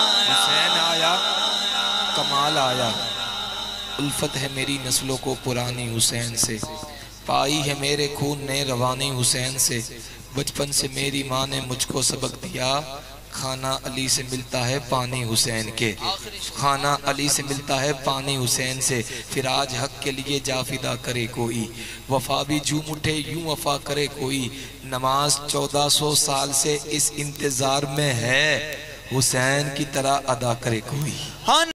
हुसैन आया, कमाल आया। उल्फत है मेरी नस्लों को पुरानी हुसैन से। पाई है मेरे खून ने रवानी हुसैन से। बचपन से मेरी माँ ने मुझको सबक दिया। खाना अली से मिलता है पानी हुसैन के। खाना अली से मिलता है पानी हुसैन से। फिर आज हक के लिए जाफिदा करे कोई। वफा भी झूम उठे, यूँ वफा करे कोई। नमाज़ चौदह सौ साल से इस इंतज़ार में है। हुसैन की तरह अदा करे कोई। हाँ